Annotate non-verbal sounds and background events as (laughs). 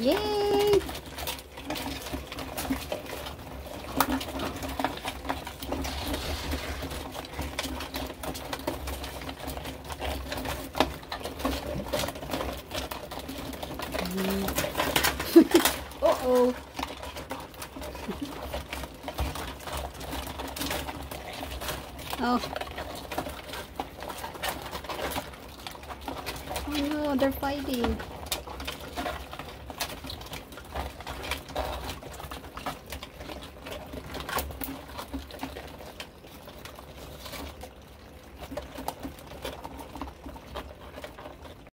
Yay! (laughs) Uh-oh. Oh. Oh no, they're fighting.